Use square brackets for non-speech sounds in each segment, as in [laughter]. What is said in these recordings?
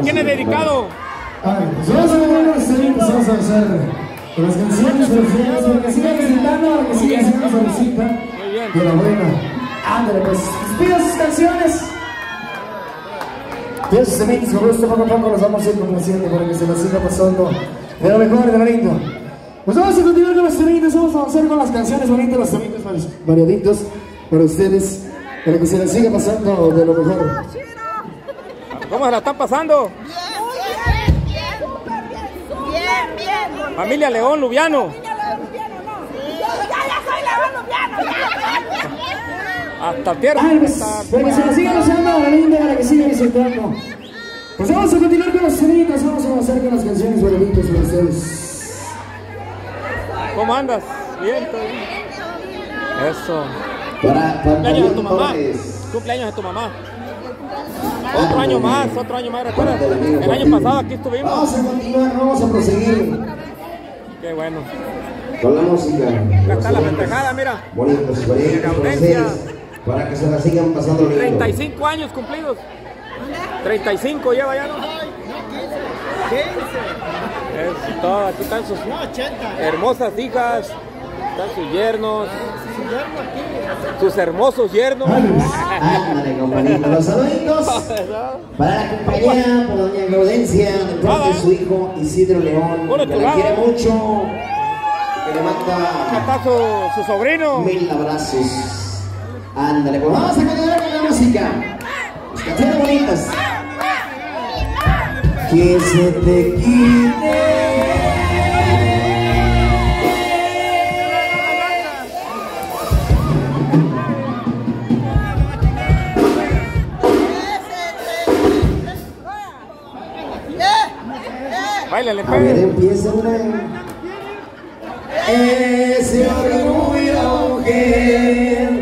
¿para quién es dedicado? A ver, pues vamos a ver los sonidos, vamos a hacer las canciones preferidas para que sigan visitando, para que sigan haciendo su visita. De la buena. Ándale, pues, pida sus canciones. Pida sus amigos, con gusto, poco a poco los vamos a ir complaciendo para que se las siga pasando de lo mejor, de lo lindo. Pues vamos a continuar con los temitas, vamos a avanzar con las canciones bonitas, los temitas vari- variaditos para ustedes, para que se las siga pasando de lo mejor. ¿Cómo se la están pasando? Bien, bien, bien, bien. Familia León Lubiano. Yo ya, ya soy la Lubiano, ya. Hasta tierra. Pues, para que se la sigan pasando de lo lindo, para que sigan disfrutando. Pues vamos a continuar con los temitas, vamos a avanzar con las canciones variaditas para ustedes. ¿Cómo andas? Bien, todo bien. Eso. Para Cumpleaños de tu mamá. Cumpleaños de tu mamá. Otro año más, otro año más, recuerda. El año pasado aquí estuvimos. Vamos a continuar, vamos a proseguir Qué bueno. con la música. Acá está la festejada, mira. Bonitos para que se la sigan pasando lindo. 35 años cumplidos. 35 lleva ya, ¿no? 15. Es todo, aquí están sus hermosas hijas, están sus yernos, sus hermosos yernos. Ándale, compañito. Los saluditos [laughs] para la compañía, para doña Gaudencia, de parte de su hijo Isidro León, que la quiere mucho, que le manda su, su sobrino. mil abrazos. Ándale, pues vamos a continuar con la música. Las canciones bonitas. Que se te Báilale, A ver, pues. empieza. Ese orgullo que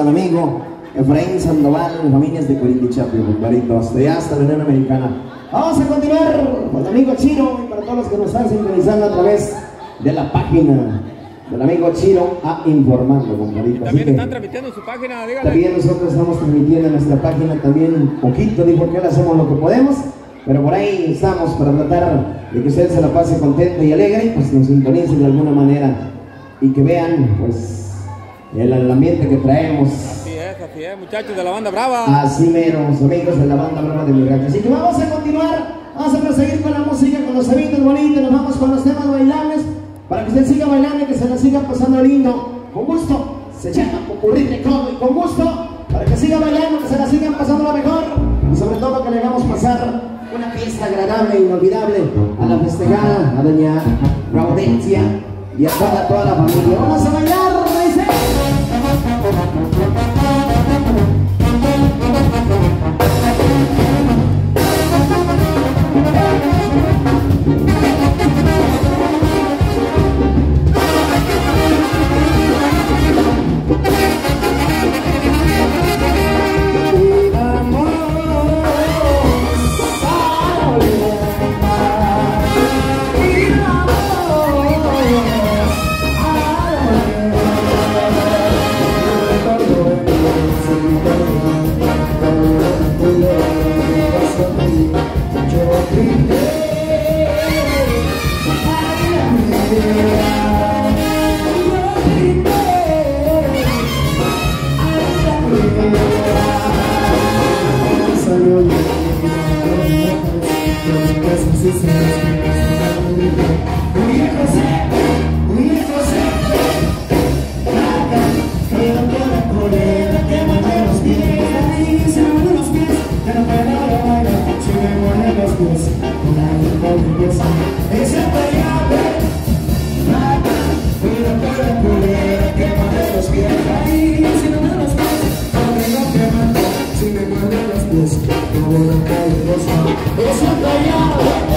al amigo Efraín Sandoval, familias de Corintichapi, compadritos, de hasta la Unión Americana. Vamos a continuar con el amigo Chino y para todos los que nos están sintonizando a través de la página del amigo Chino a informando, compadrito. También están transmitiendo en su página, dígale. también nosotros estamos transmitiendo en nuestra página también un poquito, dijo que ahora hacemos lo que podemos, pero por ahí estamos para tratar de que usted se la pase contento y alegre, pues nos sintonicen de alguna manera y que vean pues el, el ambiente que traemos. Así es, así es, muchachos de la banda brava. Así menos, amigos de la banda brava de mi rancho. Así que vamos a continuar, vamos a proseguir con la música, con los eventos bonitos, nos vamos con los temas bailables, para que usted siga bailando y que se la siga pasando lindo. Con gusto, se llama Popurrí y con gusto, para que siga bailando, que se la sigan pasando lo mejor y sobre todo que le hagamos pasar una fiesta agradable e inolvidable a la festejada, a doña Gaudencia y a toda, toda la familia. Vamos a bailar, dice. Cuidado con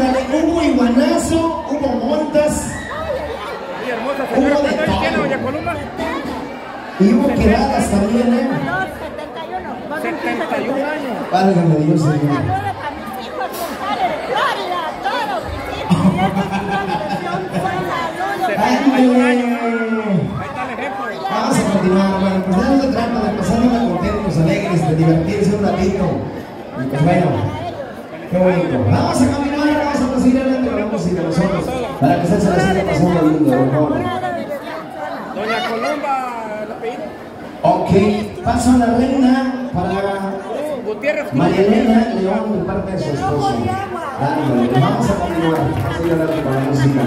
Ándale, hubo iguanazo, hubo montas Muy hermosa señora. Hubo de ¿Cuántos años tiene todo. doña Columba? y hubo quedadas también, ¿eh? No, 71. Va a cumplir 71 años. Válgame Dios, Señor. saludar a mis hijos con padre de Gloria, a todos mis hijos. Y esto es una diversión, un saludo para Ándale. Ahí está el ejemplo. Vamos a continuar, bueno, pues de eso se trata de pasarnos contentos, alegres, de divertirse un ratito. Y pues bueno, qué bonito. Vamos a continuar, la música nosotros, para que usted se la siga pasando lindo, por favor. Doña Columba, apellido. Ok, paso a la reina para Gutiérrez. María Elena León de parte de su esposo. Vamos a continuar, vamos a hablando con la música.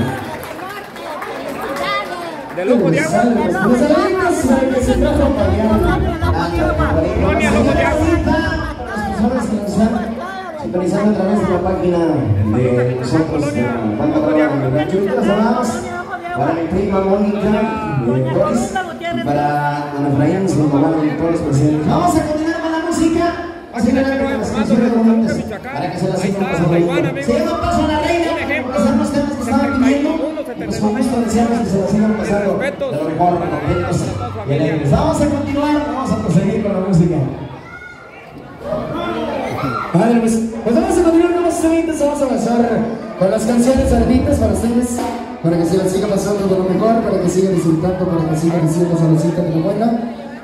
De lujo de agua. Los para que se de Agua. Las personas que nos sintonizando a través de la página de nosotros, de la banda brava de Salados, para mi prima Mónica de Torres, y para Ana Efraín, su mamá de Torres presentes. Vamos a continuar con la música. Así que las canciones bonitas, para que se las sigan pasando bien. Se llama Paso a la Reina, para pasar los temas que estaban pidiendo. Y pues con gusto deseamos que se las sigan pasando de lo mejor, contentos y alegres. Vamos a continuar, vamos a proseguir con la música. Vale, pues, pues vamos a continuar con los eventos, vamos a avanzar con las canciones arditas para ustedes, para que se las siga pasando de lo mejor, para que sigan disfrutando, para que sigan diciendo saludcita de lo bueno.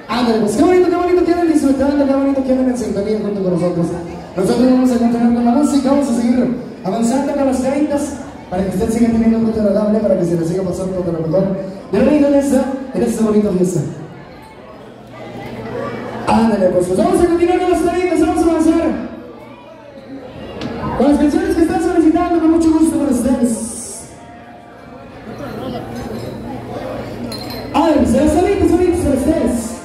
Ándale, pues qué bonito, qué bonito que anden disfrutando, qué bonito que anden en sintonía junto con nosotros. Nosotros vamos a continuar con la música, vamos a seguir avanzando con los 30 para que usted siga teniendo un gusto agradable, para que se la siga pasando de lo mejor. Lindo en esta, en esta bonita fiesta. Ándale, pues, pues vamos a continuar con los 30, vamos a avanzar. Con las canciones que están solicitando con mucho gusto para ustedes. Ay, se los solitos, solitos para ustedes.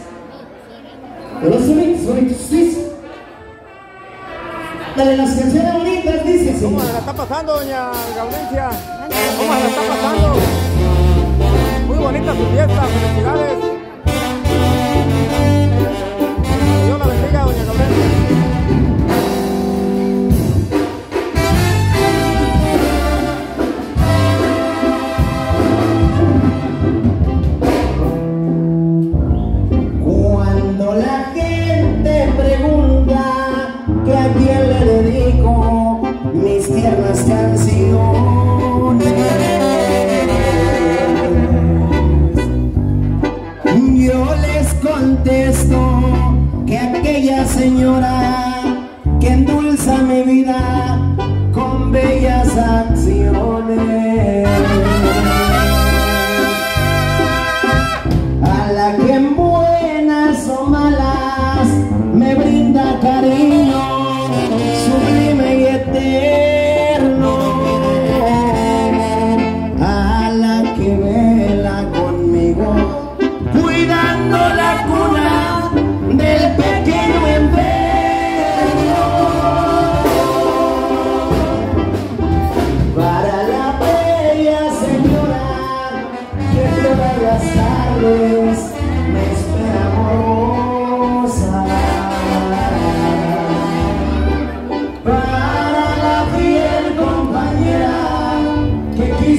De los solitos, solitos, sí. Dale las canciones bonitas, dice así. ¿Cómo se la está pasando, doña Gaudencia? ¿Cómo se la está pasando? Muy bonita su fiesta, felicidades. Dios la bendiga, doña Gaudencia.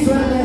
Amen.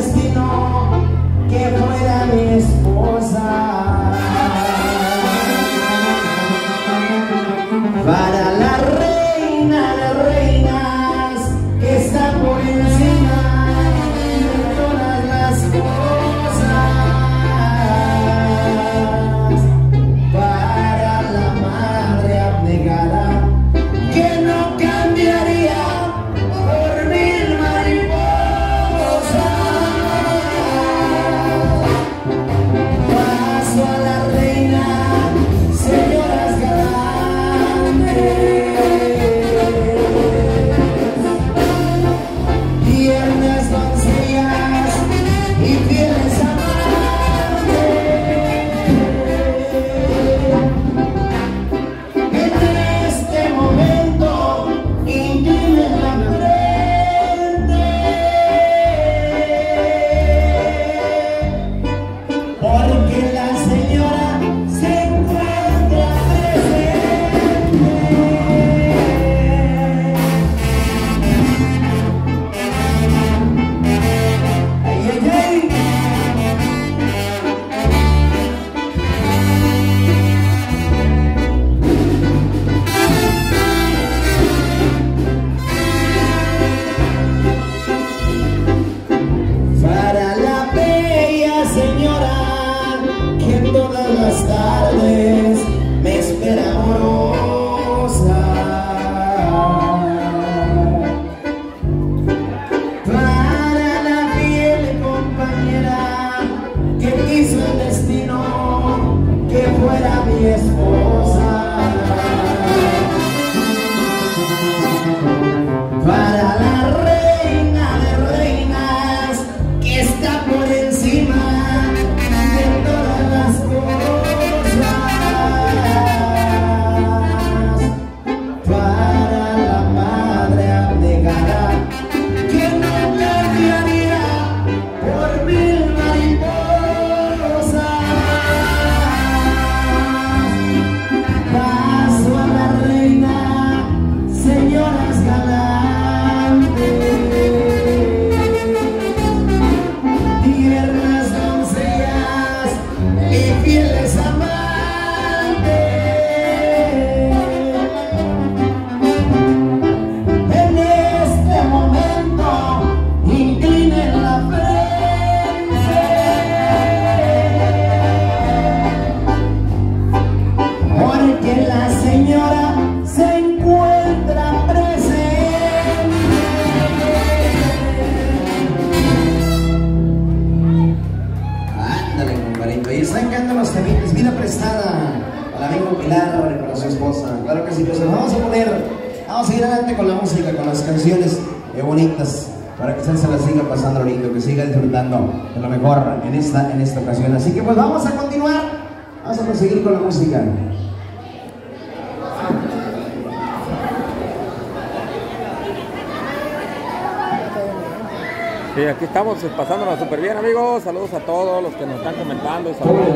estamos pasándonos súper bien, amigos. Saludos a todos los que nos están comentando. Saludos.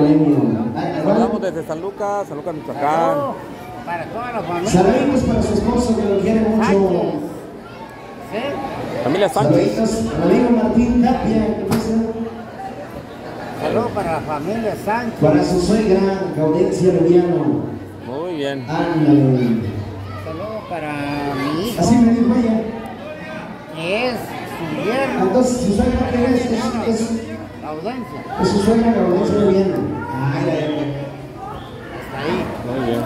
Saludamos desde San Lucas, San Lucas, Michoacán. Para toda la familia. Saludos para su esposo que lo quiere mucho. ¿Sí? Familia Sánchez. Saludos, Martín Tapia. Saludos para la familia Sánchez. Para su suegra, Gaudencia Rubiano. Muy bien. Saludos para mi hijo. Así me dijo ella. Es. Entonces, su sueño que es, es, es, es su sueño que lo estoy viendo. Ay, ay, ay. Muy bien.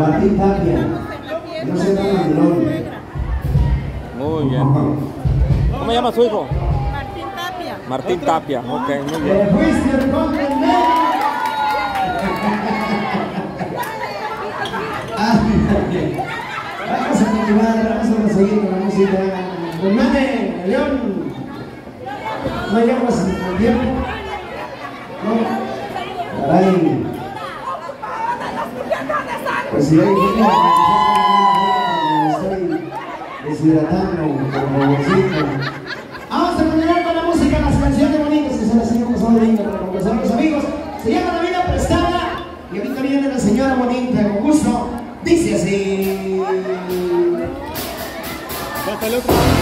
Martín Tapia. No se tan mandilón. Muy bien. ¿Cómo llama su hijo? Martín Tapia. Martín Tapia, ok, muy bien. [laughs] Vamos a continuar seguir con la música. Don León. No llegamos al tiempo. No. Caray. Pues si hay gente que deshidratando como. look.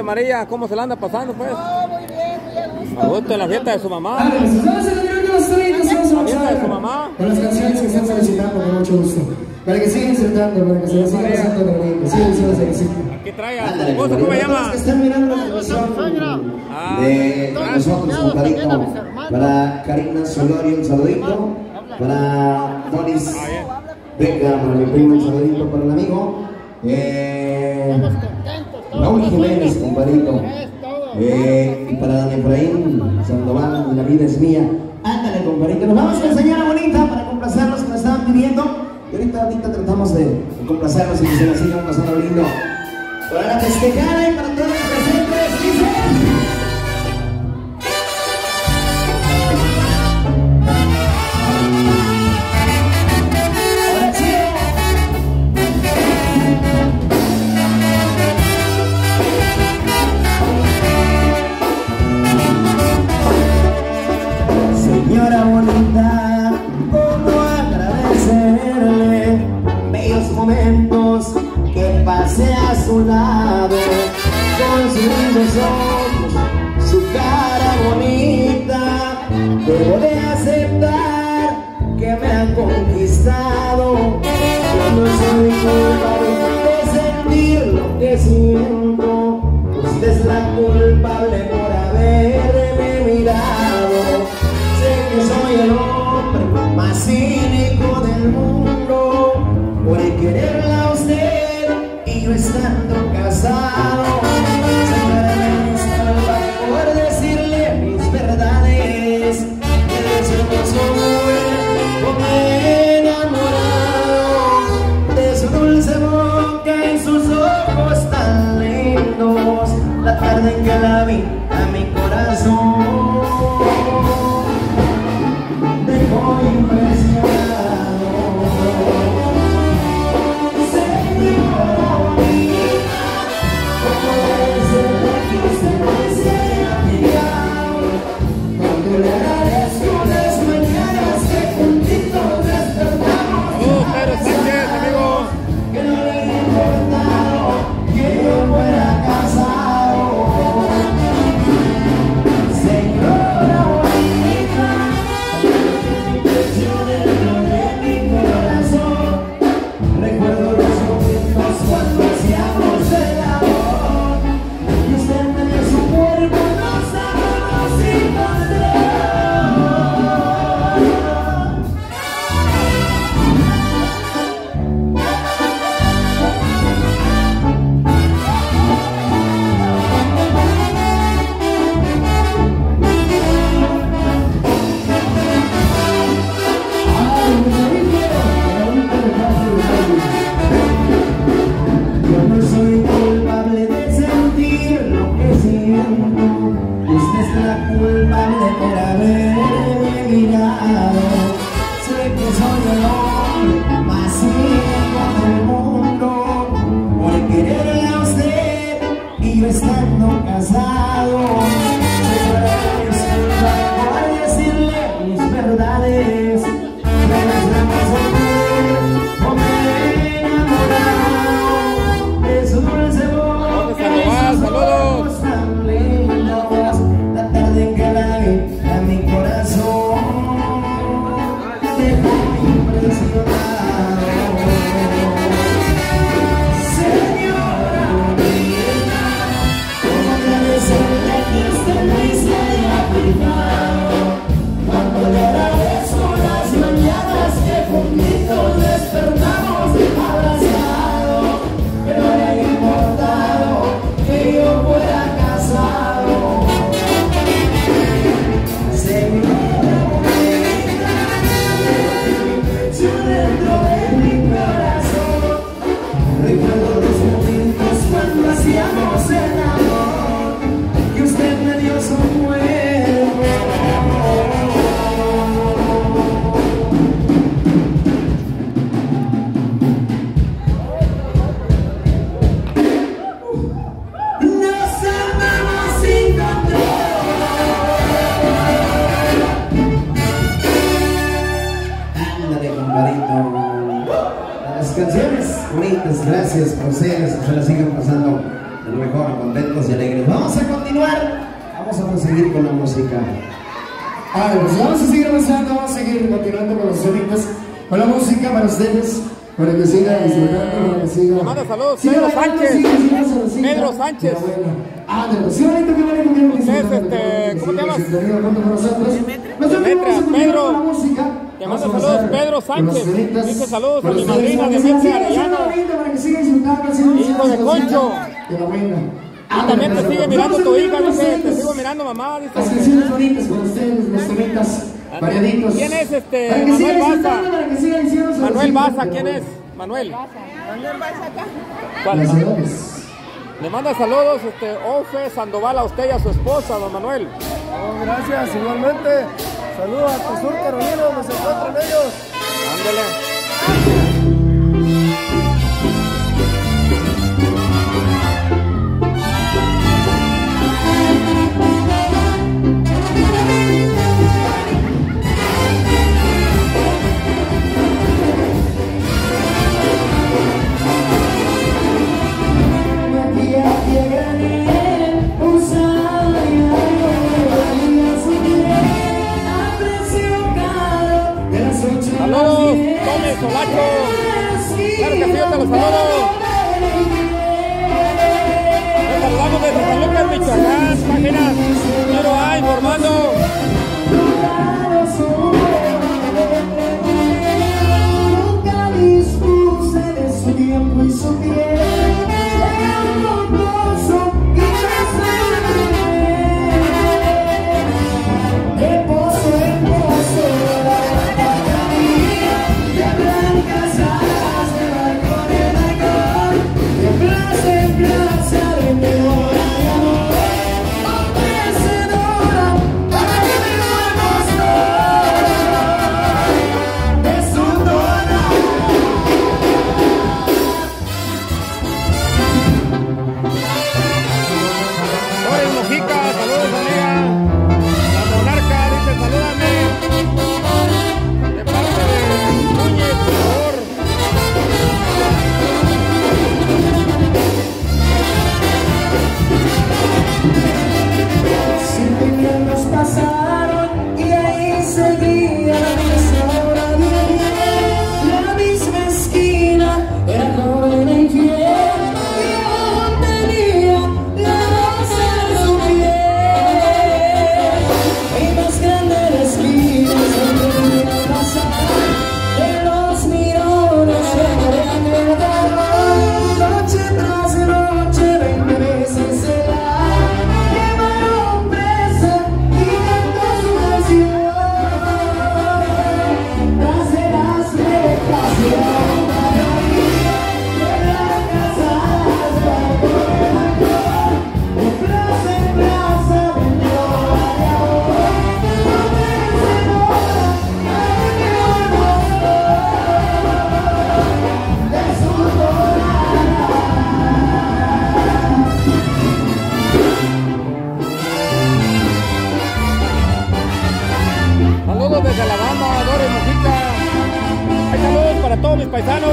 Amarilla, ¿cómo se la anda pasando, pues? Muy bien, muy a gusto. A gusto en la fiesta de su mamá. A los de su mamá. Con las canciones que están solicitando, con mucho gusto. Para que sigan disfrutando, para que se sigan pasando bonito. Sí. Aquí trae ¿cómo se llama? Están mirando. Ah, para Karina Solorio, un saludito. Para Doris ah, Venga, para mi primo, un saludito para el amigo. Eh... Raúl Jiménez, compadrito. Eh, y para Daniel Efraín Sandoval, la vida es mía. Ándale, compadrito. Nos vamos con señora bonita para complacerlos que nos estaban pidiendo. Y ahorita, ahorita tratamos de complacerlos y que se la sigan pasando lindo. Para festejar y para todos los presentes, dice. corazón. para ustedes, para que sigan disfrutando, para que sigan. Hermano, saludos, Pedro Sánchez. Pedro Sánchez. Ah, de los. Sí, ahorita que van a comer este, ¿cómo te llamas? Demetria, Pedro. Te mando saludos, Pedro Sánchez. Dice saludos a mi madrina Demetria Arellano. Hijo de Concho. De la. Y también te sigue mirando tu hija, dice, te sigo mirando mamá. Las canciones bonitas con ustedes, las tomitas, variaditos. ¿Quién es este Manuel Baza? Manuel Baza, ¿quién es? Manuel. Manuel Baza acá. ¿Cuál? Le manda saludos, este, Ofe Sandoval, a usted y a su esposa, don Manuel. Oh, gracias, igualmente. Saludos a tu sur Carolina, donde encuentran ellos. Ándale. Campuzano.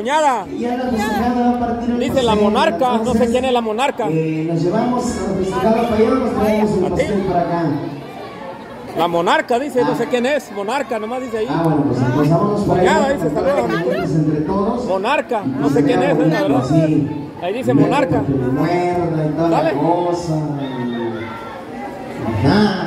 Cuñada. Y a la festejada va a partir el Dice la monarca, no sé quién es la monarca. eh, nos llevamos a la festejada para allá, nos traemos el ¿A ti? pastel para acá. La monarca dice, no sé quién es, monarca, nomás dice ahí. Ah, bueno, pues para Cuñada, allá. dice, para saludos. cantarles entre todos. Monarca, no sé quién es, es la verdad. Sí. Ahí dice monarca. Que le muerda y toda Dale. la cosa. Ajá.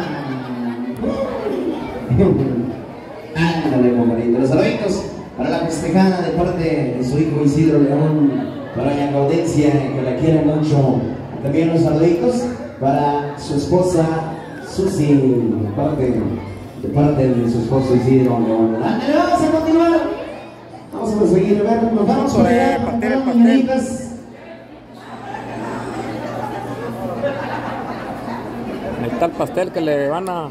Ándale, compadrito. Los saluditos para la festejada de parte de su hijo Isidro León, para doña Gaudencia, que la quiere mucho. También los saluditos para su esposa Susi, de parte, de parte de su esposo Isidro León. Vamos a continuar. Vamos a proseguir, a ver, nos vamos por allá, Pastel, pastel. Ahí está el pastel que le van a,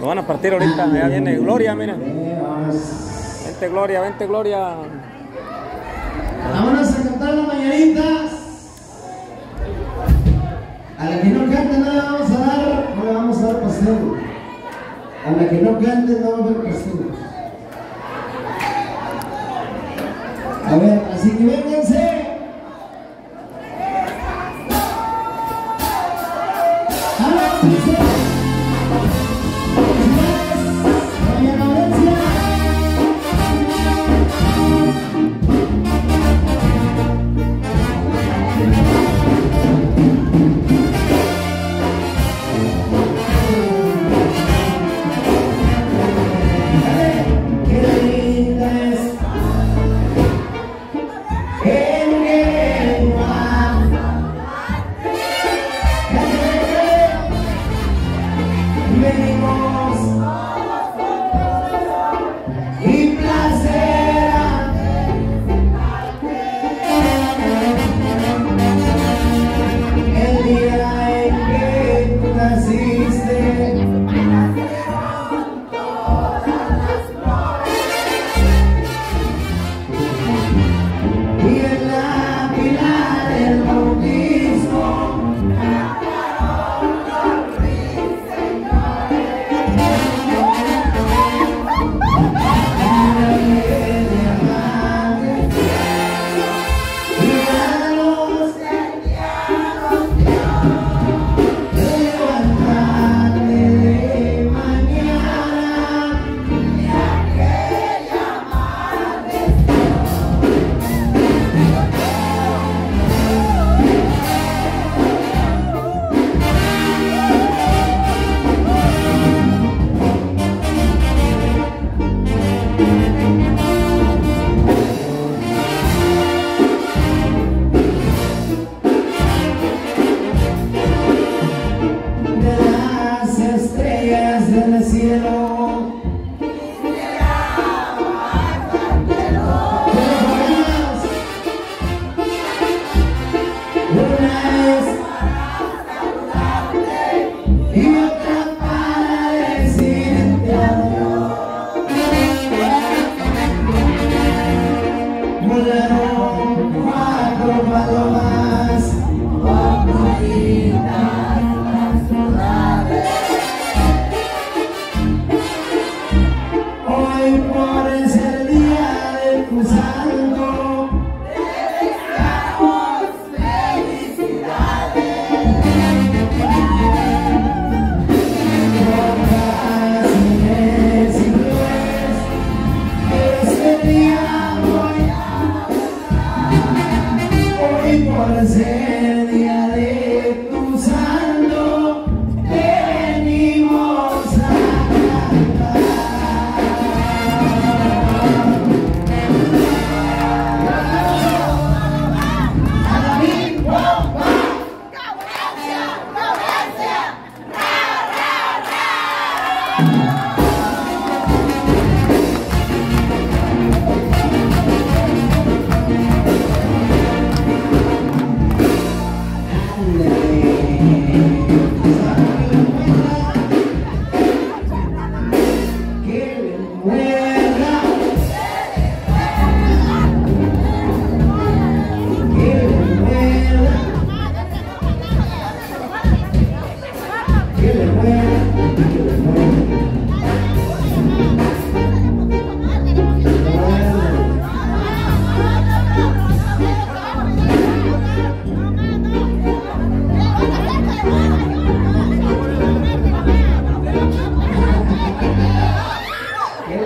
lo van a partir ahorita. Ya viene Gloria. Vamos. Vente Gloria, vente Gloria. Cantar las mañanitas. A la que no cante no le vamos a dar, no le vamos a dar pastel. A la que no cante no va a haber pastel. A ver, así que vénganse.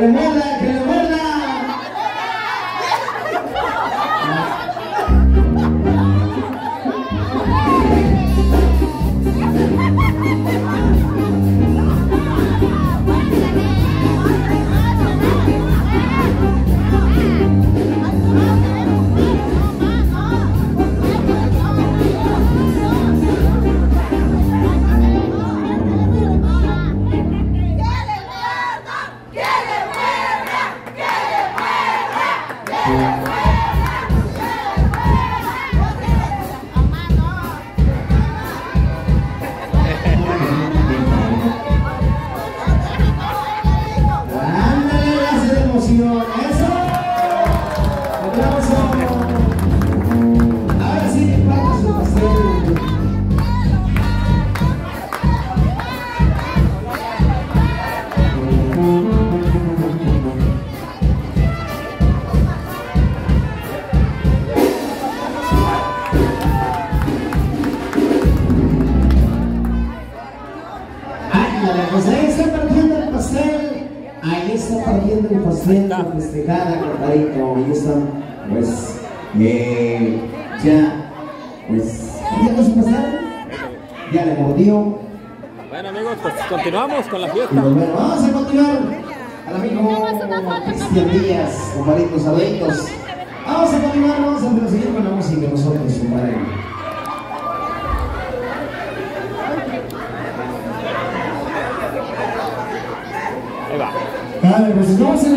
Le muerda, pastel de festejada, compadrito. Ahí está, pues, eh, ya, pues, ¿ya su pastel? Ya le mordió. Bueno amigos, pues continuamos con la Y fiesta. pues bueno, vamos a continuar. Al amigo Cristian Díaz, compadritos, saluditos. Vamos a continuar, vamos a proseguir con la música nosotros, compadre. Ahí va. Vale, pues vamos a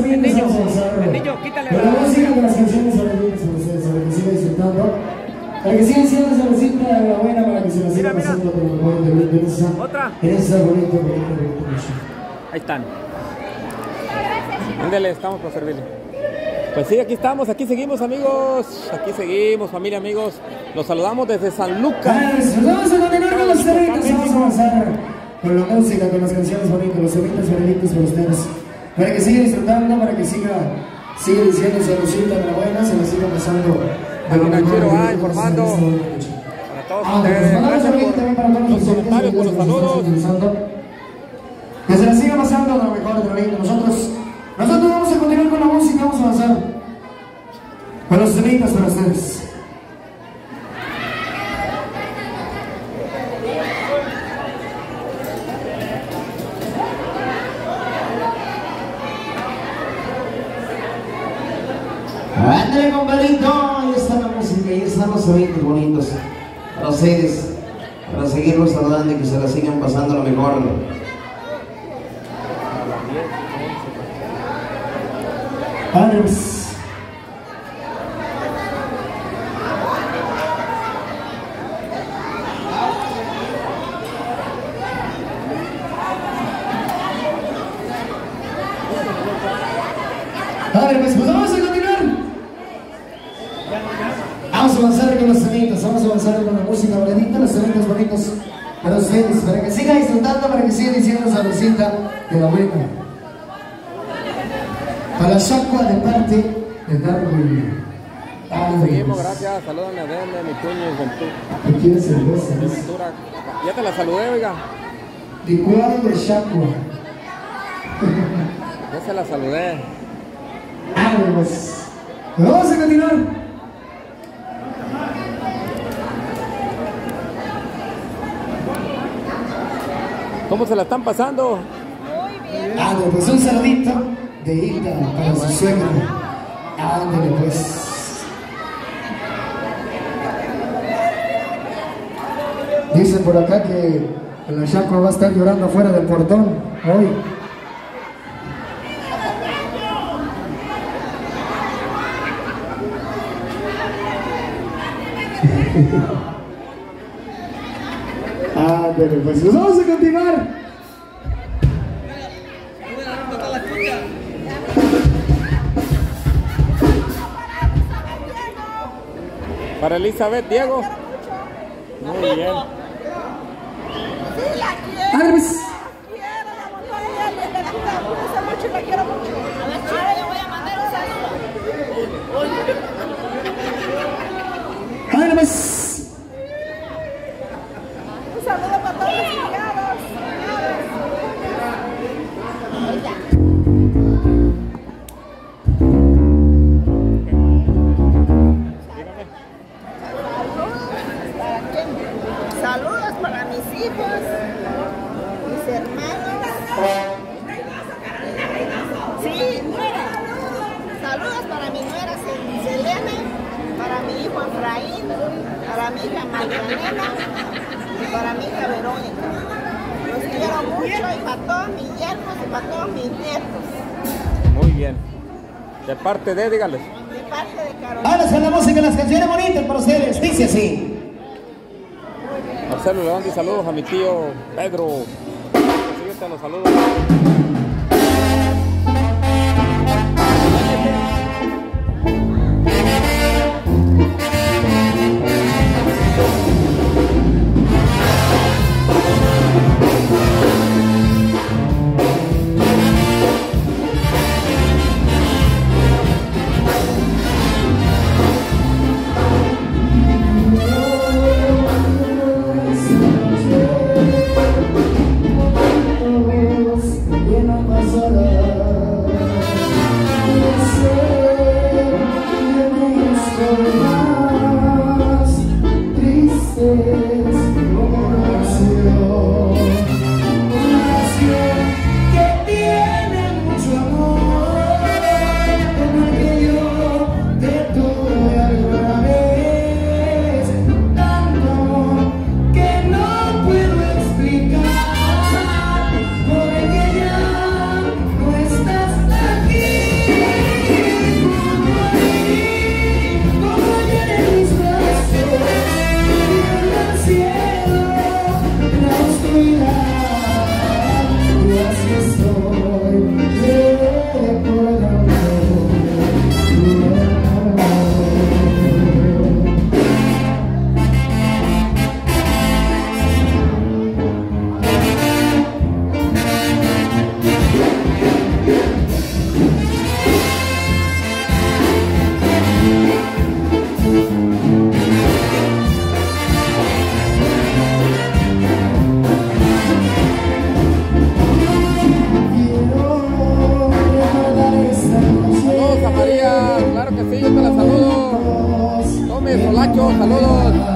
niño, vamos a avanzar. el niño, quítale Con la- la música con las canciones para que para ustedes, para que sigan disfrutando. Para que sigan siendo esa recita de la buena, para que se la sigan pasando con el buen de de esa. Otra. En esa bonita, bonita, bonita noche. Ahí están. Ándele, estamos para servirle. Pues sí, aquí estamos, aquí seguimos amigos, aquí seguimos, familia, amigos. Los saludamos desde San Lucas. Pues vamos a continuar con los temitas, vamos a avanzar con la música, con las canciones bonitas, los temitas bonitos para ustedes. Para que sigan disfrutando, para que siga, siga diciendo salucita de la buena, se la siga pasando. de lo mejor. Informando. Para todos Ah, pues, ustedes, gracias por también para todos los comentarios, por los saludos. Que se la siga pasando lo mejor de vida. Nosotros, nosotros vamos a continuar con la música, vamos a avanzar. Con los temitas para ustedes. Compadrito, ahí está la música, ahí están los eventos bonitos para ustedes, para seguirlos saludando y que se la sigan pasando lo mejor. Ánimos. Ánimos, pues vamos a continuar. Vamos a avanzar con los temitas, vamos a avanzar con la música bonita, los temitas bonitos para ustedes, para que sigan disfrutando, para que sigan diciendo saludcita de la buena. Para la chacua de parte de Darwin. Seguimos, gracias. Salúdame Ventura. ¿Qué quieres cerveza? es? Ventura. Ya te la saludé, oiga. Licuado de chacua. Ya se la saludé. Ánimos. Vamos a continuar. ¿Cómo se la están pasando? Ándale, pues un saludito de Hilda para su suegra. Ándale, pues. Dicen por acá que la chacua va a estar llorando afuera del portón hoy. [laughs] Ándale, pues nos vamos a continuar. Para Elizabeth, Diego. Muy bien. Sí, la todos mis nietos. Muy bien. De parte de, dígales. De parte de Carolina. Ahora son la música, las canciones bonitas para ustedes. Dice así. Marcelo León, y saludos a mi tío Pedro. Síguete los saludos. Yo te la saludo. Tome Solacho, saludos.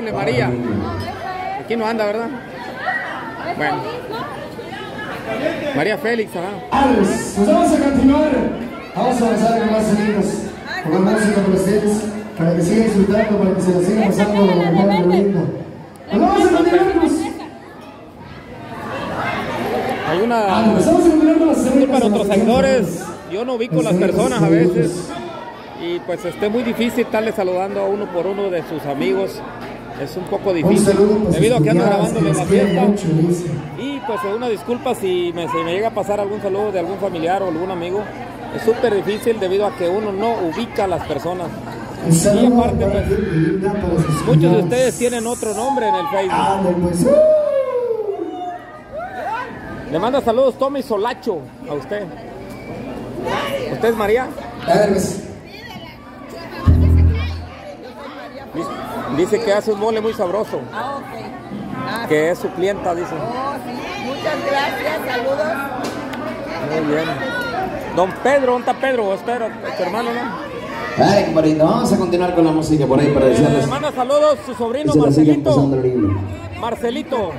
Mole, ¿qué hace mole? María. Aquí no anda, ¿verdad? Bueno. María Félix, ajá. Pues vamos a continuar. Vamos a avanzar con más sonidos, con más música para ustedes, para que sigan disfrutando, para que se la sigan pasando de lo mejor, lo lindo. Pues vamos a continuar con los... Hay una... Alex, vamos a continuar con las Disculpa a con nuestros las seguidores, yo no ubico las personas a veces y pues esté muy difícil estarle saludando a uno por uno de sus amigos. Es un poco Un difícil debido a que ando grabando en la fiesta. Y pues una disculpa si me, si me llega a pasar algún saludo de algún familiar o algún amigo. Es súper difícil debido a que uno no ubica a las personas. Y aparte, pues, Muchos de ustedes tienen otro nombre en el Facebook. Pues. Le manda saludos Tommy Solacho a usted. ¿Usted es María? Dice que hace un mole muy sabroso. Ah, ok. Ah, Que es su clienta, dice. oh, sí. Muchas gracias, saludos. Muy bien. Don Pedro, ¿dónde está Pedro? Espera, tu hermano, ¿no? Dale, compadrito, vamos a continuar con la música por ahí para Le decirles manda saludos su sobrino Marcelito. Marcelito.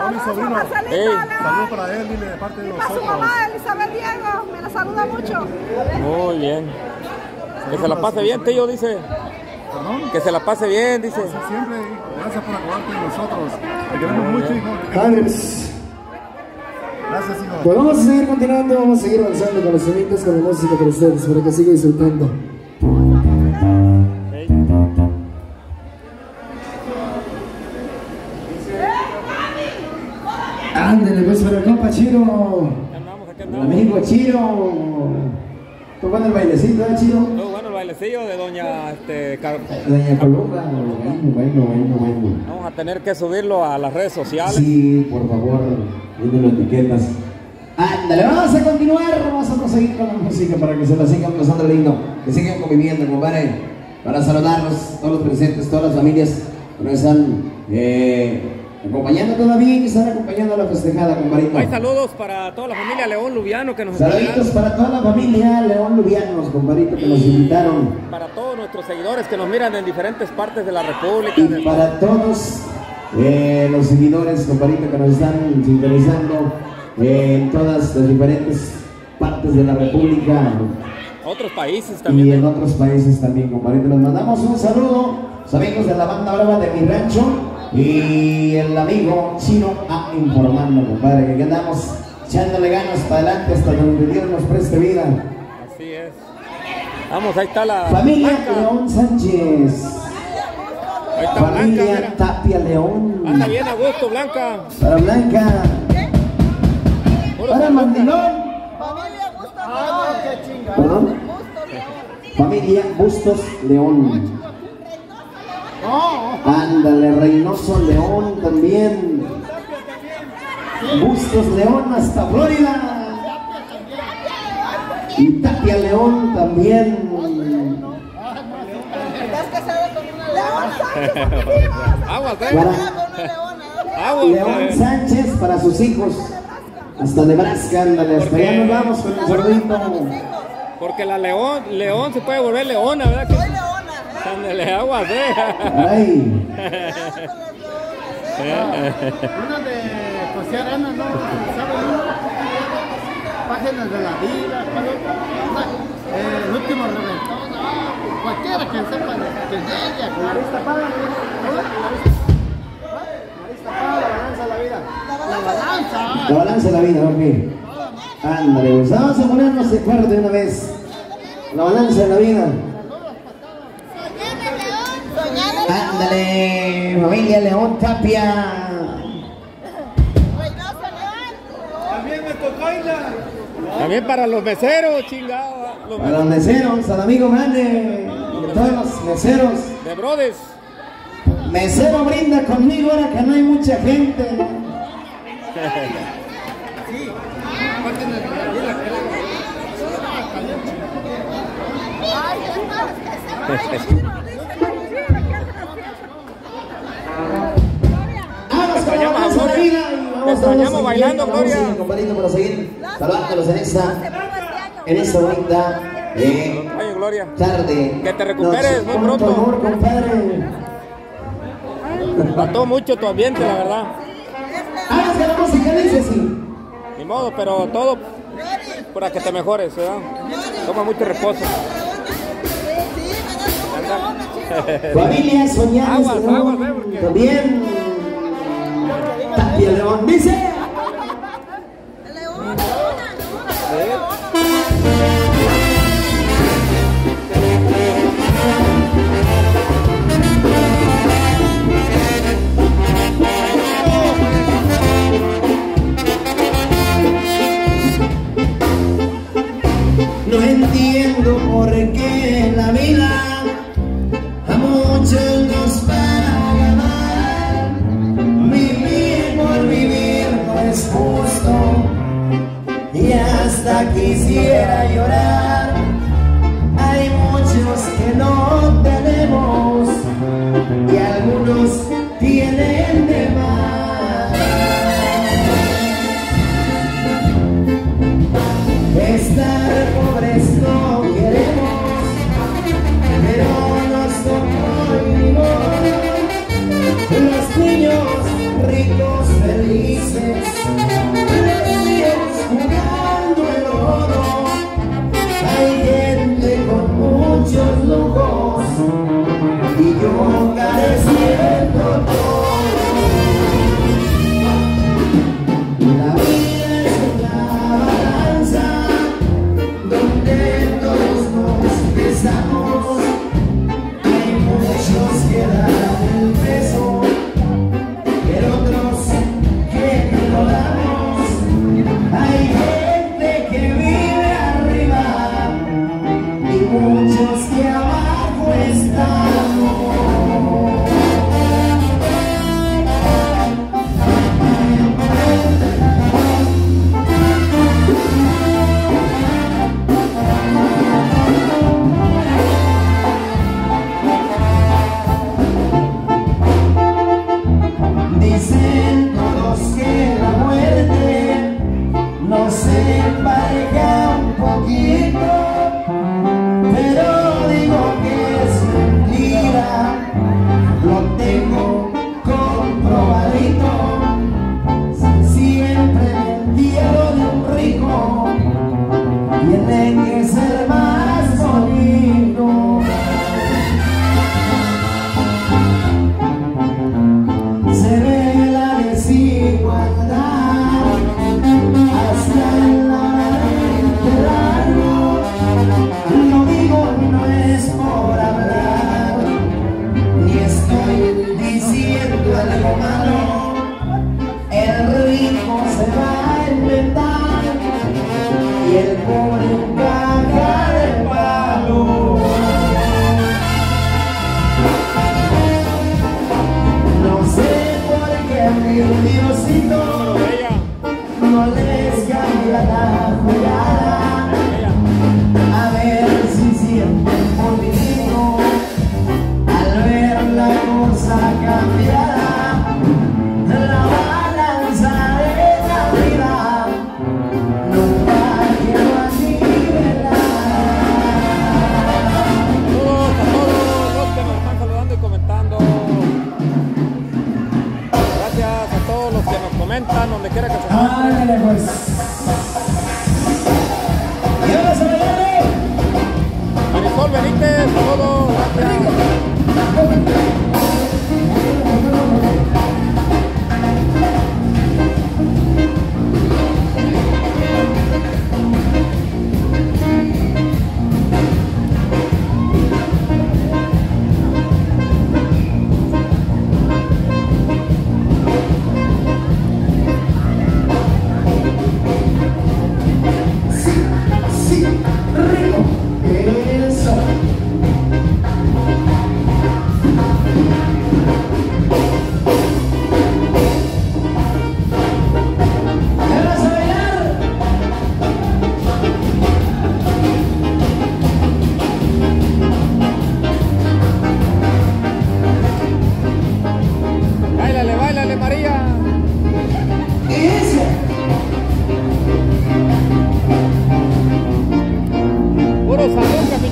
A mi sobrino. Ey, Saludos para él, dile de parte de A su nosotros. mamá, Elizabeth Diego, me la saluda mucho. muy bien. Que se la pase bien, tío, dice. Perdón. Que se la pase bien, dice. Siempre, gracias por acordarte de nosotros. Te queremos mucho, hijo. Padres. Gracias, hijo. Pues vamos a seguir continuando, vamos a seguir avanzando con los eventos, con la música para ustedes, para que sigan disfrutando. Ándale, pues para el compa Chiro, amigo Chiro. Tocando el bailecito, ¿eh, Chiro? Bailecillo de doña este, Car- Doña Columba, bueno, bueno, bueno, bueno. Vamos a tener que subirlo a las redes sociales. Sí, por favor, viendo las etiquetas. Ándale, vamos a continuar, vamos a proseguir con la música para que se la sigan pasando lindo, que sigan conviviendo, compadre, para saludarlos, todos los presentes, todas las familias que nos están eh, acompañando todavía y que están acompañando a la festejada, compadrito. Hay saludos para toda la familia León Lubiano que nos Saluditos para toda la familia León Lubianos, compadrito, que nos invitaron. Para todos nuestros seguidores que nos miran en diferentes partes de la República. Y del- para todos eh, los seguidores, compadrito, que nos están sintonizando eh, en todas las diferentes partes de la República Otros países y también. en otros países también, compadrito. Les mandamos un saludo, los amigos de la banda brava de mi rancho y el amigo chino a informando, compadre, que aquí andamos echándole ganas para adelante hasta donde Dios nos preste vida. Así es. Vamos, ahí está la Familia Blanca. León Sánchez, Ahí está Blanca, familia. Tapia León. Anda bien a gusto, Blanca. Para Blanca, para. Mandilón, Familia Bustos Ah, León. perdón, Bustos León. familia Bustos León. Ándale, Reynoso León también. Bustos León hasta Florida. Y Tapia León también. ¿Estás casado con una leona? Aguas, eh. Para leona. Aguas, León eh. Sánchez para sus hijos. Hasta Nebraska, ándale, hasta allá nos vamos con el gordito. Porque la León, León se puede volver leona, ¿verdad? Que-. ¿eh? Ándale, aguas, eh. Ay, una de José Arana, ¿no? Páginas de la vida, ¿cuál otra? Una, eh, el último reventón, no, cualquiera que sepa que es ella, con la vista paga, ¿no? La vista paga, la balanza de la vida. La balanza. la balanza de la vida, ok. Ándale, pues vamos a ponernos de acuerdo de una vez. La balanza de la vida. Ándale, familia León Tapia. Reynoso León. También me tocó ella. También para los meseros, chingado. Los A los meseros, al amigo grande, a todos los meseros. de Brodes. Mesero brinda conmigo ahora que no hay mucha gente. [laughs] vida y vamos todos bailando, Gloria. para seguir saludándolos en esta, en esta bonita eh, Oye, Gloria. tarde. Que te recuperes muy pronto. compadre. Faltó mucho tu ambiente, la verdad. Vamos con la música, dice así. Ni modo, pero todo para que te mejores, ¿verdad? Toma mucho reposo. Familia Aguas, aguas, eh, porque- también Tapia León. Dice quisiera llorar.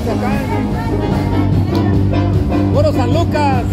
Michoacán. Puro San Lucas.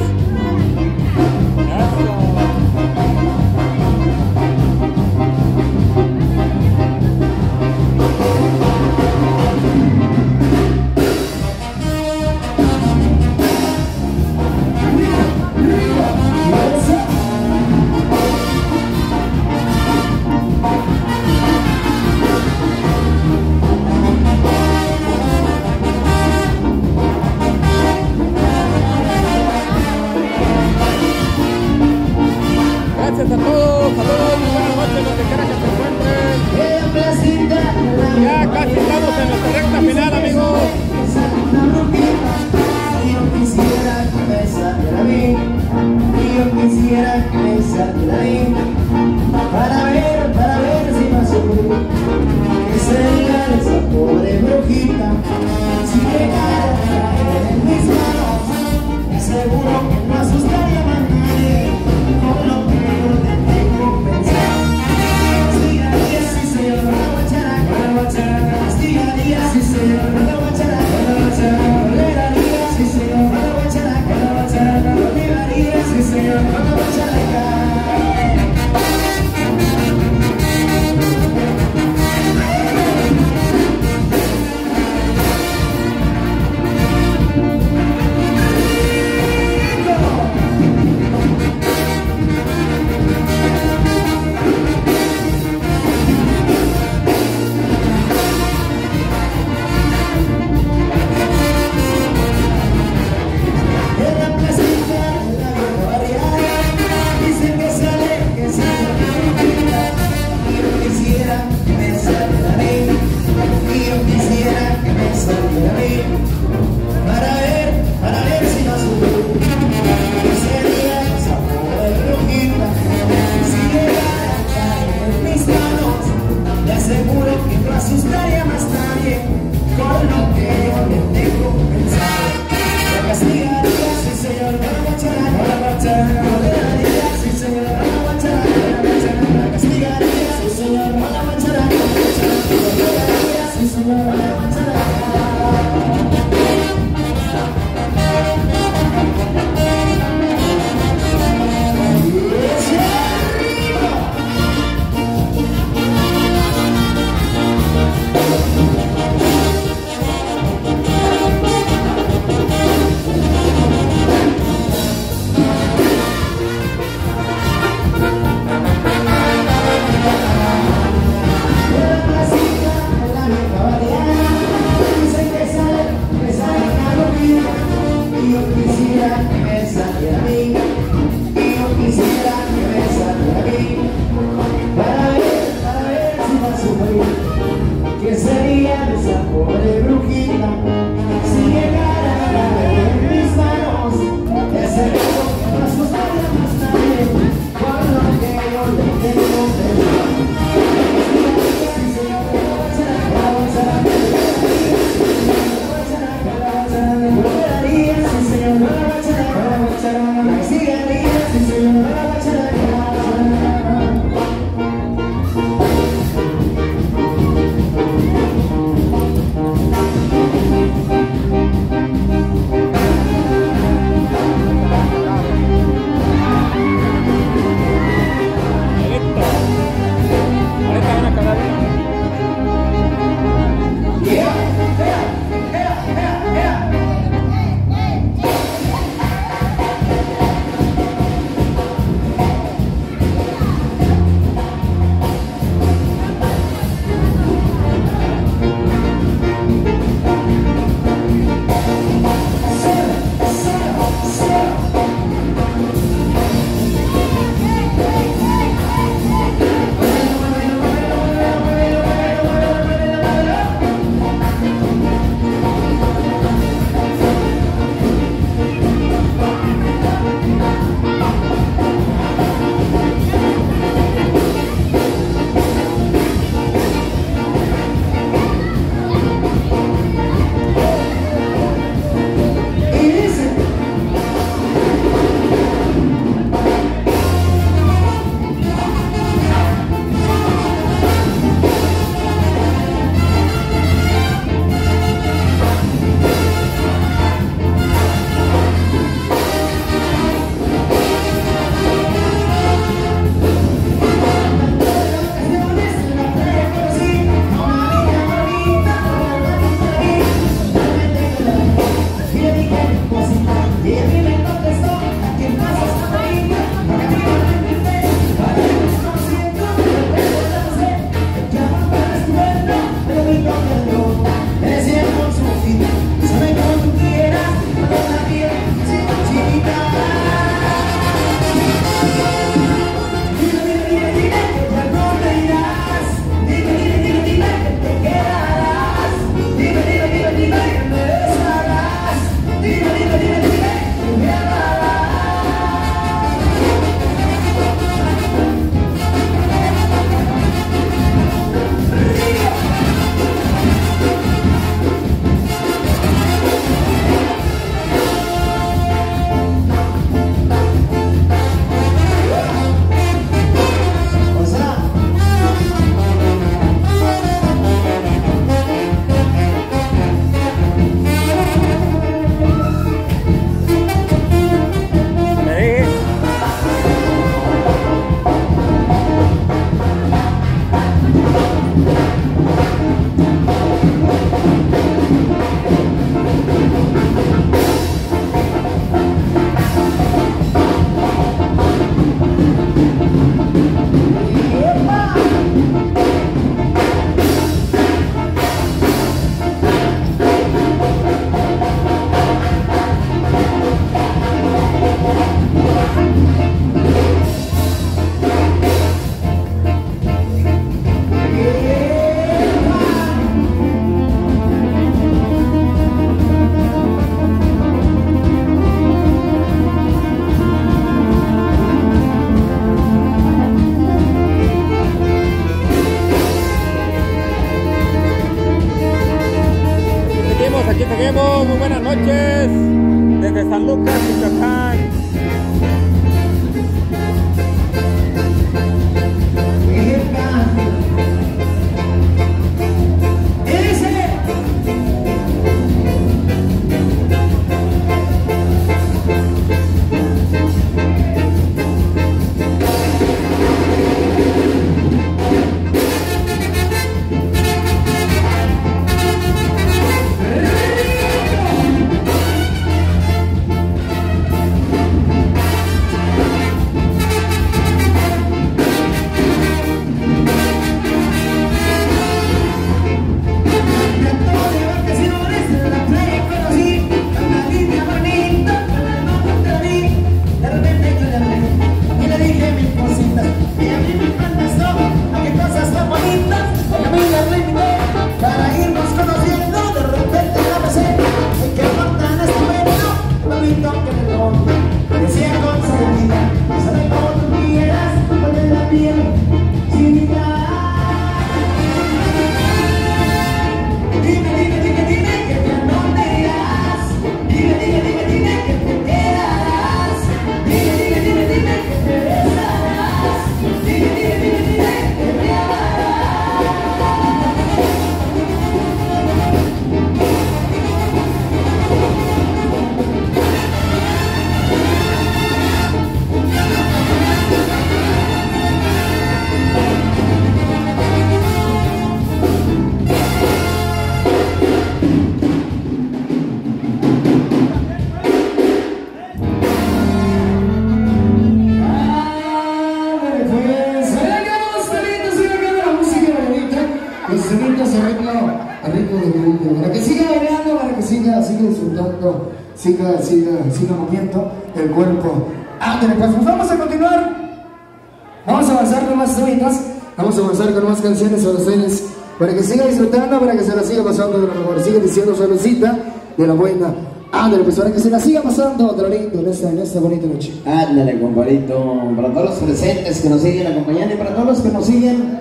Con más canciones ustedes. Para que siga disfrutando, para que se la siga pasando de lo mejor. Siga diciendo saludcita de la buena. Ándale, pues para que se la siga pasando de en esta, en esta bonita noche. Ándale, compadrito. Para todos los presentes que nos siguen acompañando y para todos los que nos siguen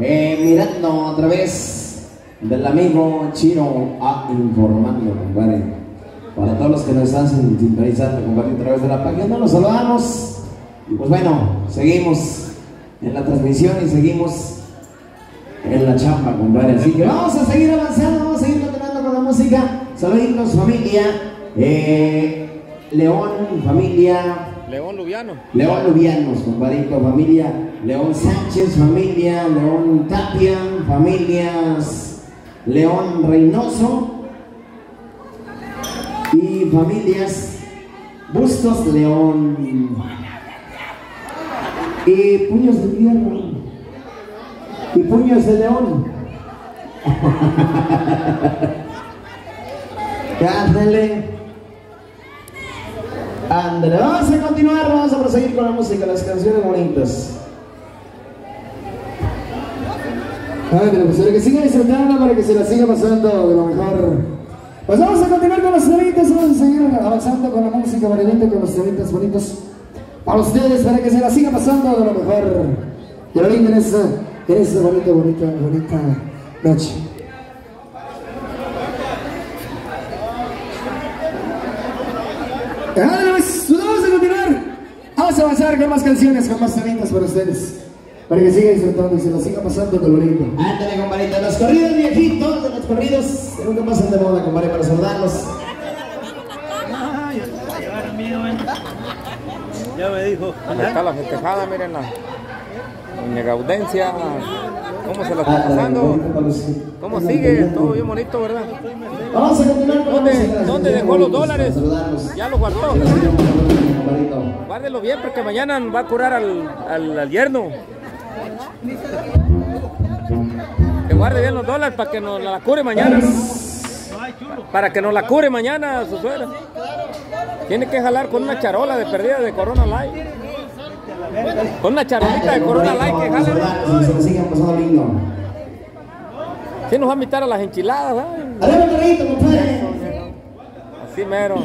eh, mirando a través del amigo Chino a informando, compadre. Para todos los que nos están sintonizando, compadre, a través de la página, los saludamos. Y pues bueno, seguimos en la transmisión y seguimos en la chamba, compadre. Así que vamos a seguir avanzando, vamos a seguir continuando con la música. Saluditos, familia. Eh, León, familia. León Lubiano. León Lubianos, compadrito, familia León Sánchez, familia León Tapia, familias León Reynoso y familias Bustos León y Puños de Tierra y Puños de León. [laughs] Ándale. Ándale, vamos a continuar, vamos a proseguir con la música, las canciones bonitas. Ándale, pues para que siga disfrutando, para que se la siga pasando de lo mejor. Pues vamos a continuar con los temitas, vamos a seguir avanzando con la música variante, con los temitas bonitos. Para ustedes, para que se la siga pasando de lo mejor. De lo lindo esta, en esta bonita, bonita, bonita noche. Ándale, pues vamos a continuar. Vamos a avanzar con más canciones, con más temitas para ustedes. Para que siga disfrutando y se la siga pasando de lo lindo. Ándale, compadrito, los corridos viejitos, de los corridos nunca pasan de moda, compadre, para saludarlos. Ya me dijo. ¿Dónde está la festejada? Miren la Doña Gaudencia. ¿Cómo se la está Ándale, pasando? ¿Cómo sigue? Todo bien bonito, ¿verdad? Vamos a continuar ¿Dónde, dónde dejó los dólares? Ya los guardó. Guárdelo bien porque mañana va a curar al, al, al yerno. Que guarde bien los dólares para que nos la cure mañana. Para que nos la cure mañana su suegra. Tiene que jalar con una charola de perdida de Corona Light. Con una charolita de Corona Light que Vamos a jale. saludarlos y se la sigan pasando lindo. Sí nos va a invitar a las enchiladas. Adelante, corridito, compadre. Así mero.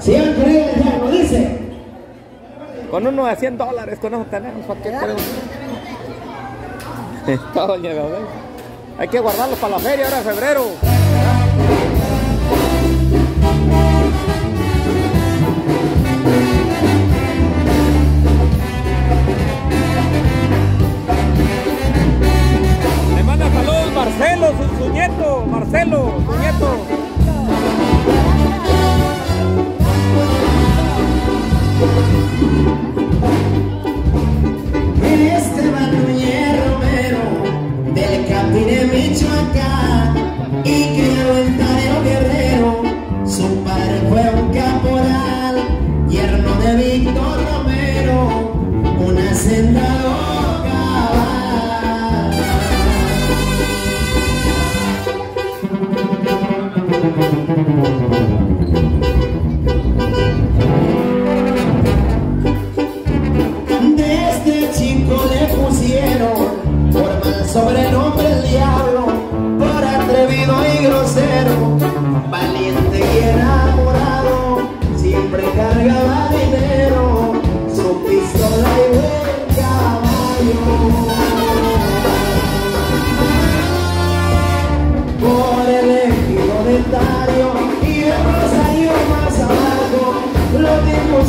Sigan corriendo, ya lo dice. Con uno de 100 dólares, con eso tenemos. ¿Para qué queremos? [laughs] Hay que guardarlos para la feria ahora en febrero. Marcelo, su nieto.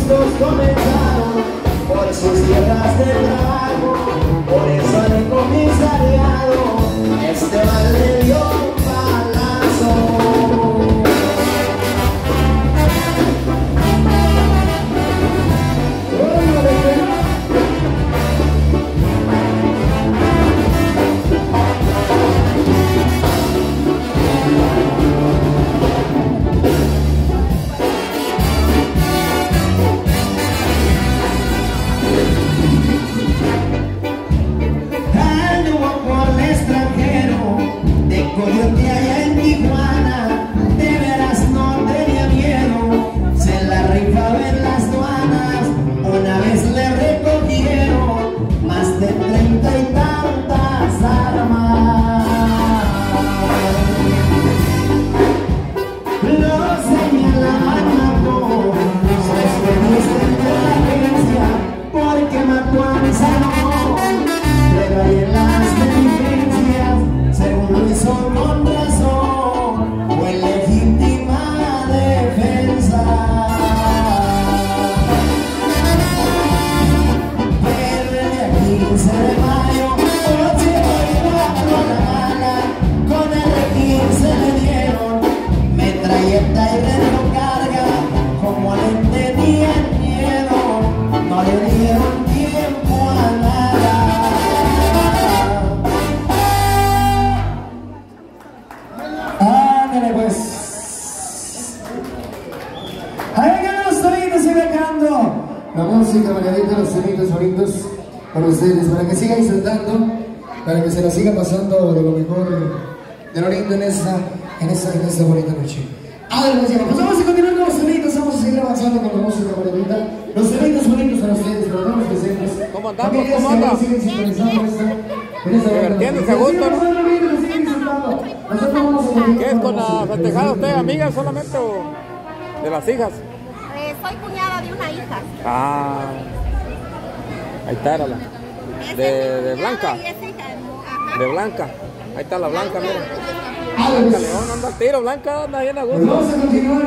Disgustos comenzaron por sus tierras de trabajo por eso al comisariado este mal le dio música variadita, los tonitos bonitos para ustedes, para que sigan disfrutando, para que se la siga pasando de lo mejor, de lo lindo en esta, en esta, en esta bonita noche. Ándale pues, ya, pues vamos a continuar con los tonitos, vamos a seguir avanzando con la música variadita. Los tonitos bonitos para ustedes, para todos los presentes. ¿Cómo andamos? ¿Cómo que anda? nos siguen sintonizando esta- en esta bonita Divirtiéndose noche. a ¿Qué es con la festejada usted, amiga, solamente o de las hijas? Soy cuñada de una hija. Ah, ahí está, era la. De, de Blanca, de Blanca. Ahí está la Blanca, mira. Blanca. León, anda al tiro, Blanca, anda bien a Pues gusto. vamos a continuar.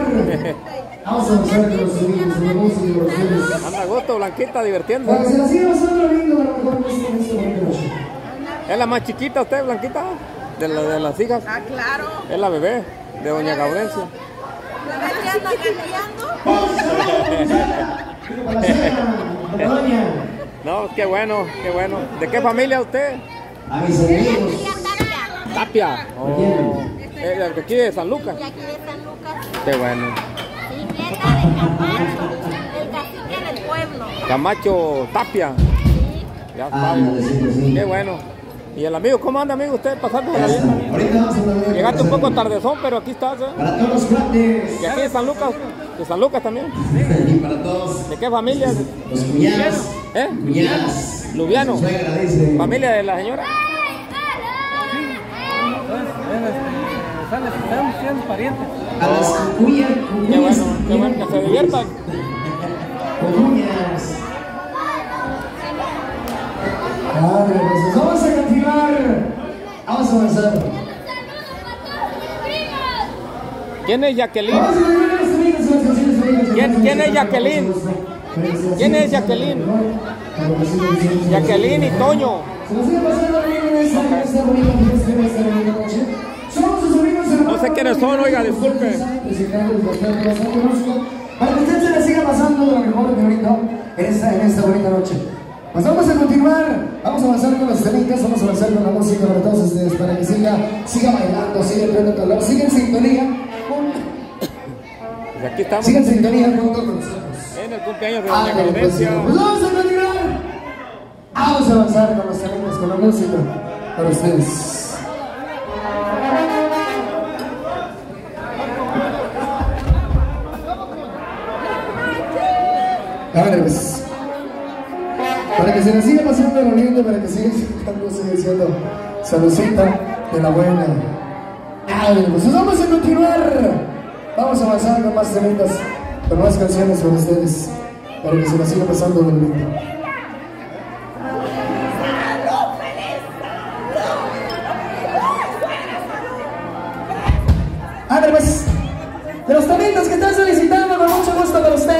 Vamos a avanzar con los la música y ustedes. Anda a gusto, Blanquita, divirtiendo. Para que se la siga pasando lindo, para mejor música en esta bonita noche. ¿Es la más chiquita usted, Blanquita? De, la, de las hijas. Ah, claro. Es la bebé de Doña Gaudencia. [laughs] No, qué bueno, qué bueno. ¿De qué familia usted? a mis amigos. Tapia. Oh, es de aquí de San Lucas. De aquí de San Lucas. Qué bueno. Y nieta de Camacho, el cacique del pueblo. Camacho Tapia. Sí. Ya está. Sí, pues sí. Qué bueno. ¿Y el amigo cómo anda, amigo? ¿Usted pasando la bien? Ahorita vamos a hablar de Llegaste un poco tardezón, pero aquí estás, ¿eh? Para todos los grandes. ¿Y aquí de San Lucas? ¿De San Lucas también? Y para todos ¿De qué familia? los cuñados. ¿Eh? Cuñadas. Lubiano. ¿Familia de la señora? A las cuñas. Qué bueno, qué bueno, que se diviertan. Cuñas. Pues vamos a continuar. Vamos a avanzar. ¿Quién es Jacqueline? ¿Quién- quién es Jacqueline? ¿Quién es Jacqueline? Jacqueline y Toño. No sé quiénes son, oiga, disculpe. Para que usted se la siga pasando lo mejor de ahorita en esta, en esta bonita noche. Pues vamos a continuar, vamos a avanzar con los temitas, vamos a avanzar con la música para todos ustedes, para que siga, siga bailando, siga entrando calor, siga en sintonía. Pues aquí estamos. Siga en sintonía junto con nosotros. En el cumpleaños de Doña Claudencia. Pues, pues, pues, vamos a continuar. Vamos a avanzar con los temitas, con la música, para ustedes. Ahora pues. Para que se la siga pasando lo lindo, para que siga diciendo saludcita de la buena. Ay, pues vamos a continuar. Vamos a avanzar con más temitas, con más canciones para ustedes, para que se la siga pasando lo lindo. A pues, de los temitas que están solicitando, con mucho gusto para ustedes.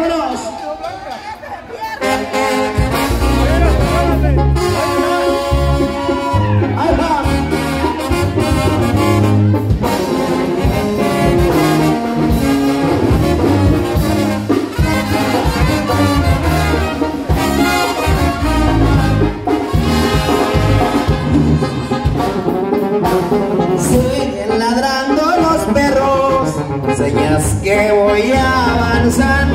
que voy avanzando.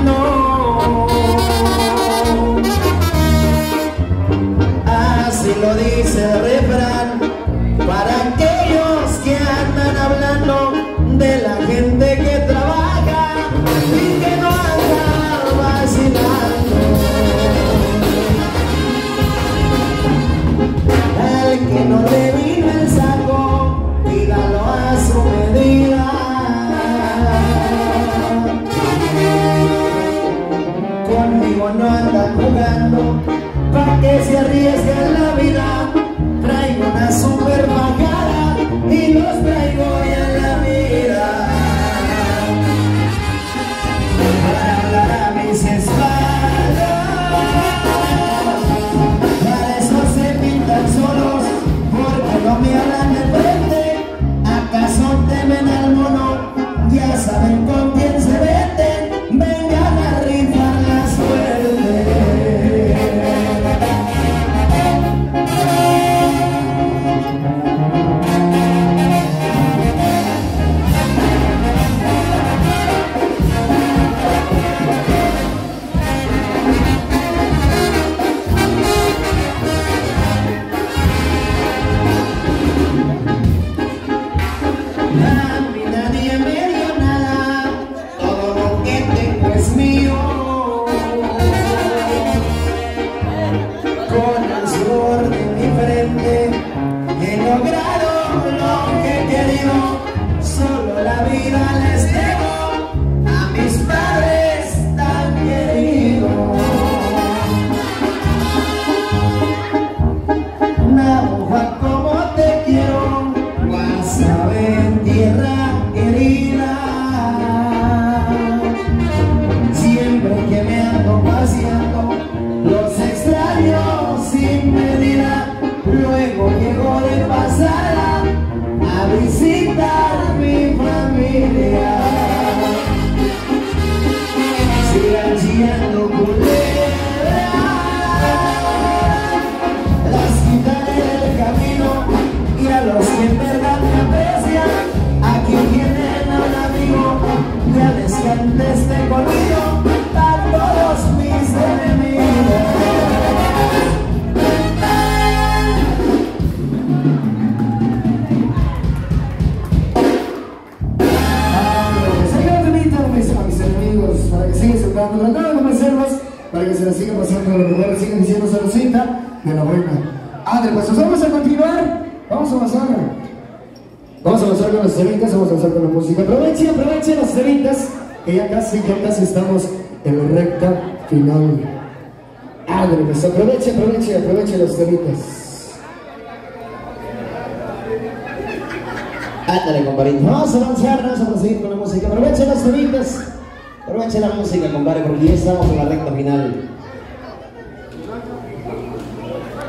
recta final.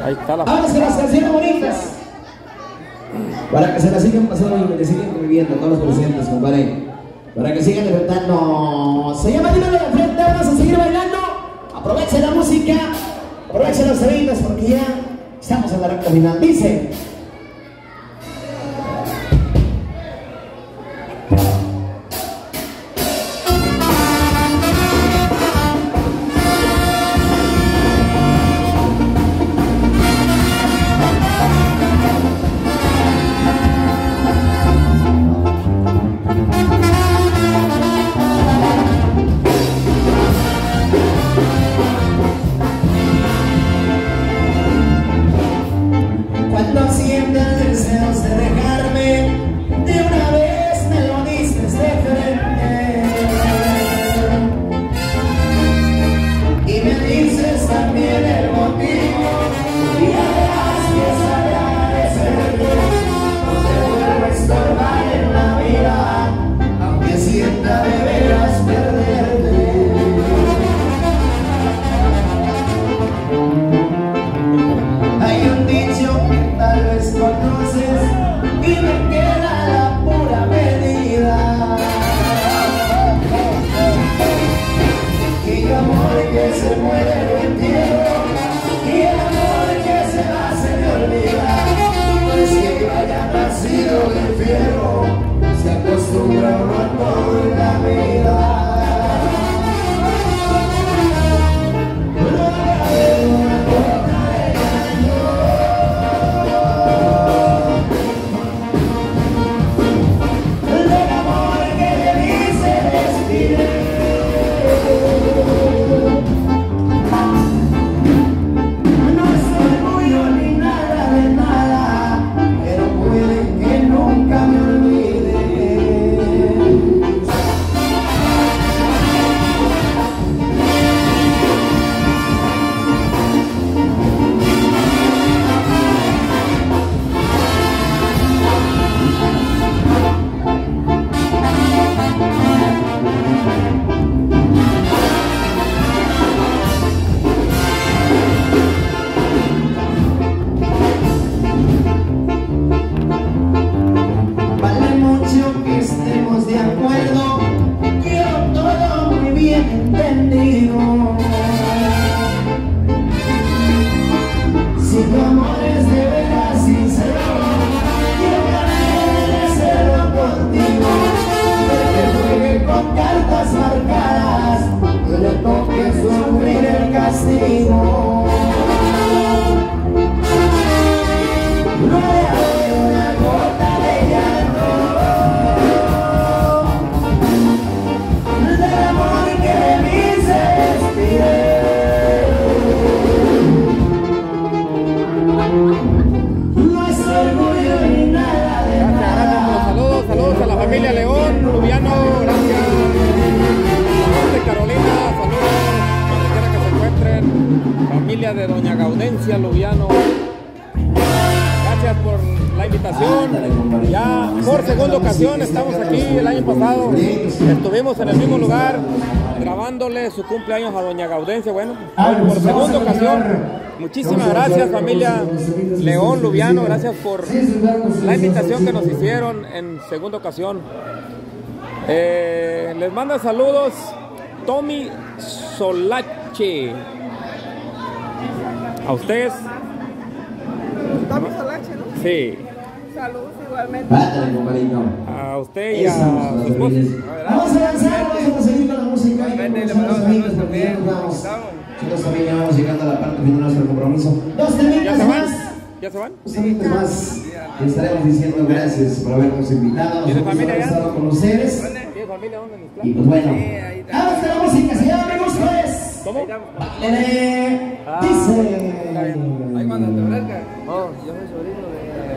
Ahí está la. Las canciones bonitas. Para que se las sigan pasando y que sigan viviendo todos los presentes, compadre. Para que sigan despertando. Se llama Dilo de la Frente, vamos a seguir bailando. Aprovechen la música, aprovechen las bebidas porque ya estamos en la recta final. Dice. su cumpleaños a doña Gaudencia, bueno, por segunda ocasión. Muchísimas gracias familia León Lubiano, gracias por la invitación que nos hicieron en segunda ocasión. Eh, les manda saludos Tommy Solache. A ustedes. Tommy Solache, ¿no? Sí. Saludos igualmente. Pátale, compadrito. A usted y a su esposa. Vamos a avanzar, vamos a seguir con la música. Igualmente, le amigos también. Nosotros también ya vamos llegando a la parte final de nuestro compromiso. Dos temitas más. ¿Ya se van? Dos temitas más. Les estaremos diciendo gracias por habernos invitado. Nosotros hemos estado con ustedes. Y pues bueno, vamos a la música, señores amigos, pues. ¿Cómo? Dice. Ah, ahí manda, te No, oh, yo soy sobrino.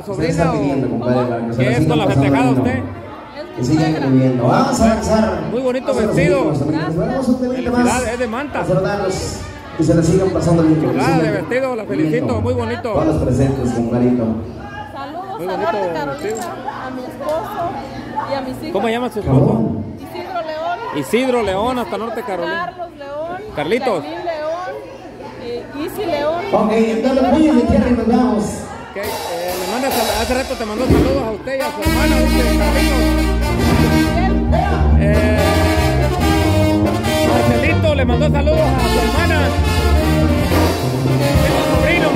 la sobrina, está o- pidiendo, compadre, para que se ¿Qué la es con la festejada usted? Que sigan viviendo. Vamos a avanzar. Muy bonito vestido. es de manta. Que se la sigan pasando Chulada de vestido, la felicito, muy bonito. Todos los presentes, compadrito. Saludos a Norte. Carolina, a mi esposo y a mis hijos. ¿Cómo llama su esposo? Isidro León. Isidro León, hasta Norte Carolina. Carlos León. Carlitos. León. eh, Isi León. Ok, entonces puños de tierra y nos vamos. Hace rato te mandó saludos a usted y a su hermana, dice Carlitos. Eh, Marcelito le mandó saludos a su hermana. Es su sobrino,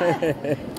へえ。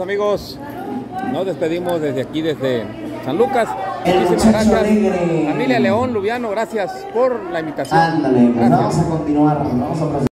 Amigos. Nos despedimos desde aquí, desde San Lucas. Muchísimas gracias. alegre. Familia León, Lubiano, gracias por la invitación. Ándale, pues Gracias. vamos a continuar, vamos a.